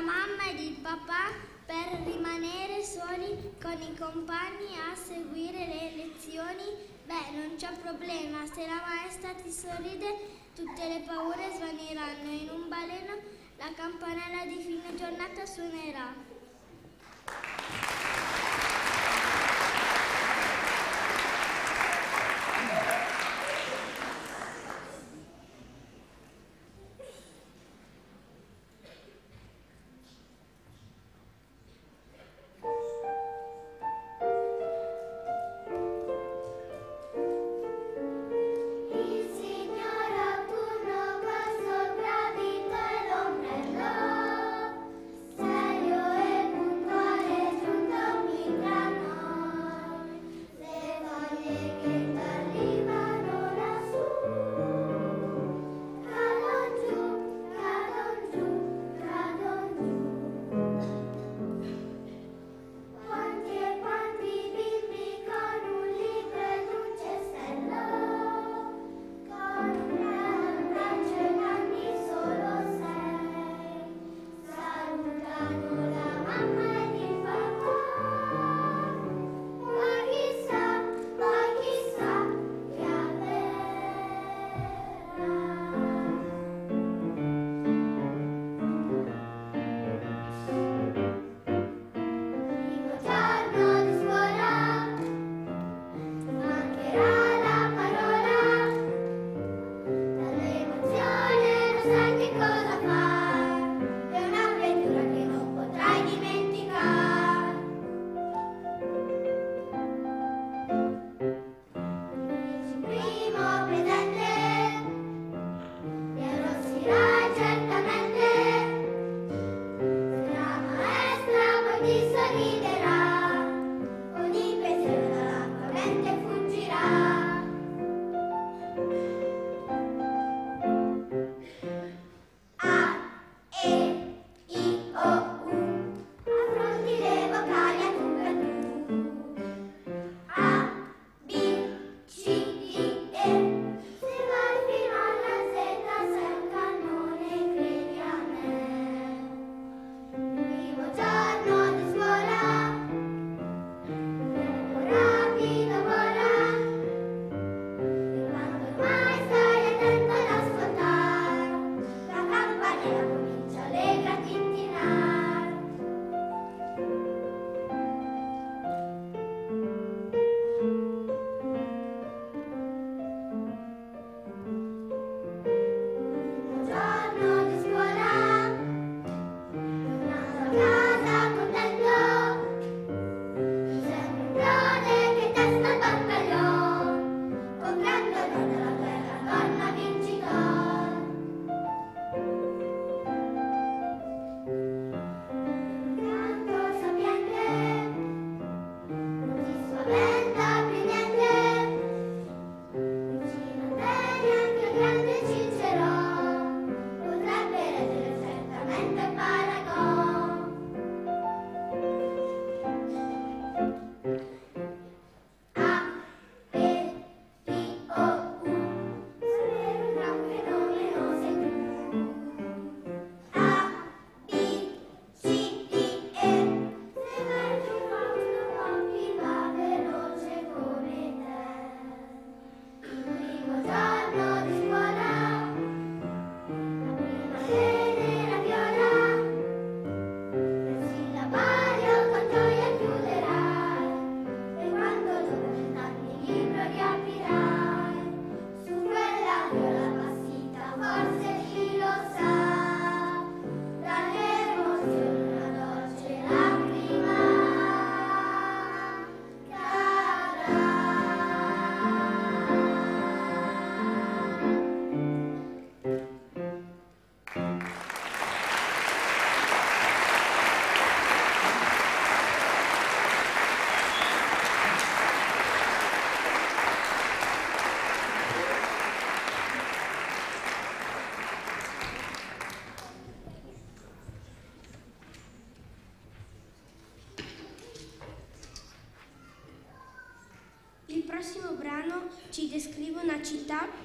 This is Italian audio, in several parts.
mamma ed il papà per rimanere soli con i compagni a seguire le lezioni? Beh, non c'è problema, se la maestra ti sorride tutte le paure svaniranno. In un baleno la campanella di fine giornata suonerà.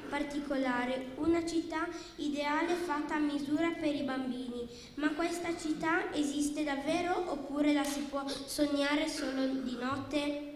Particolare, una città ideale fatta a misura per i bambini. Ma questa città esiste davvero oppure la si può sognare solo di notte?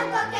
Help, okay.